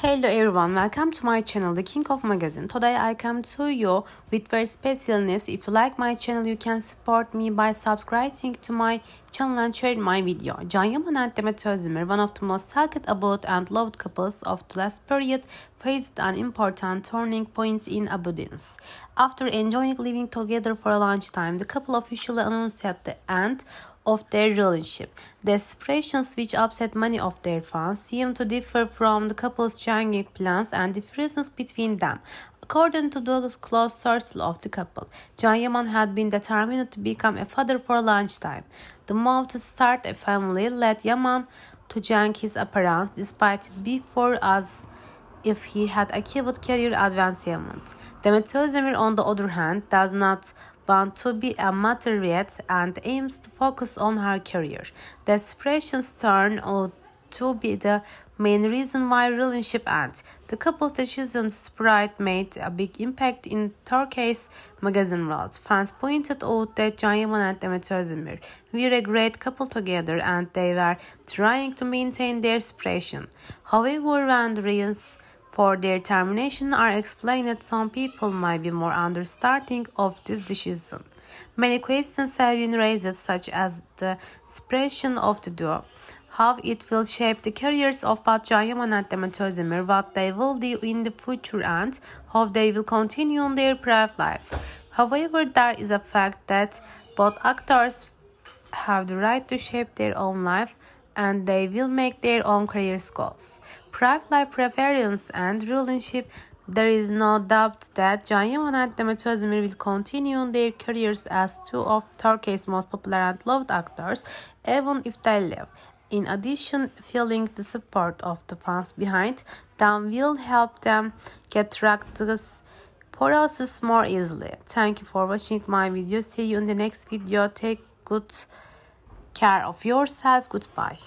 Hello everyone, welcome to my channel, The King of Magazine. Today I come to you with very special news. If you like my channel, you can support me by subscribing to my channel and share my video. Can Yaman and Demet Özdemir, one of the most talked about and loved couples of the last period, faced an important turning point in abundance. After enjoying living together for a long time, the couple officially announced at the end of their relationship. The separations which upset many of their fans seem to differ from the couple's changing plans and differences between them. According to the close circle of the couple, Can Yaman had been determined to become a father for a long time. The move to start a family led Yaman to change his appearance despite his before as if he had achieved career advancement. Demet Özdemir, on the other hand, does not want to be a yet and aims to focus on her career. The aspirations turn out to be the main reason why relationship ends. The couple decision spread made a big impact in Turkey's magazine world. Fans pointed out that Can Yaman and Demet Özdemir were a great couple together and they were trying to maintain their separation. However, when reasons for their termination are explained, that some people might be more understanding of this decision. Many questions have been raised, such as the separation of the duo, how it will shape the careers of both Can Yaman and Demet Özdemir, what they will do in the future, and how they will continue on their private life. However, there is a fact that both actors have the right to shape their own life and they will make their own career goals. Private life preference and relationship there is no doubt that Can Yaman and Demet Özdemir will continue their careers as two of Turkey's most popular and loved actors, even if they leave. In addition, feeling the support of the fans behind them will help them get through this process more easily. Thank you for watching my video. See you in the next video. Take good care of yourself. Goodbye.